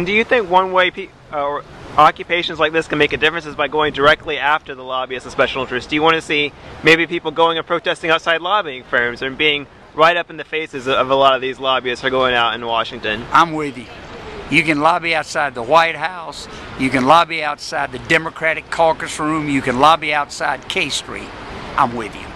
And do you think one way pe- uh, occupations like this can make a difference is by going directly after the lobbyists and special interests? Do you want to see maybe people going and protesting outside lobbying firms and being right up in the faces of a lot of these lobbyists who are going out in Washington? I'm with you. You can lobby outside the White House. You can lobby outside the Democratic caucus room. You can lobby outside K Street. I'm with you.